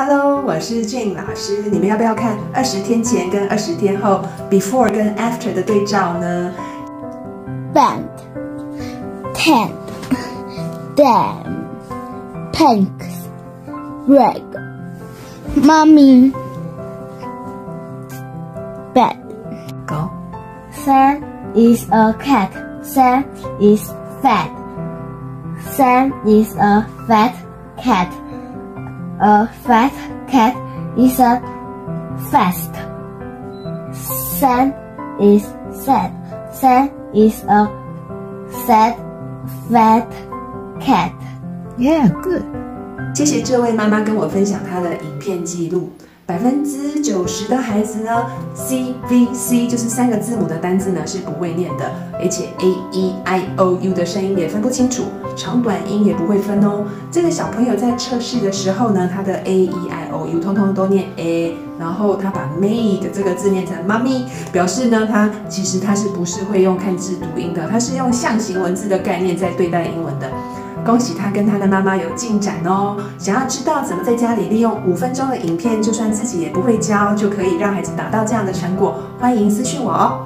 Hello，我是 Jane 老师。你们要不要看二十天前跟二十天后 before 跟 after 的对照呢？Band, tent, dam, pinks, red, mommy, bed. Go. Sam is a cat. Sam is fat. Sam is a fat cat. A fat cat is a fast. Sam is sad. Sam is a sad fat cat. Yeah, good. 谢谢这位妈妈跟我分享她的影片记录。 百分之九十的孩子呢，C V C 就是三个字母的单字呢是不会念的，而且 A E I O U 的声音也分不清楚，长短音也不会分哦。这个小朋友在测试的时候呢，他的 A E I O U 通通都念 A，然后他把 maid 这个字念成妈咪，表示呢他其实他是不是会用看字读音的，他是用象形文字的概念在对待英文的。恭喜他跟他的妈妈有进展哦！想要知道怎么在家里利用五分钟的影片，就算自己也不会教，就可以让孩子达到这样的成果，欢迎私讯我哦。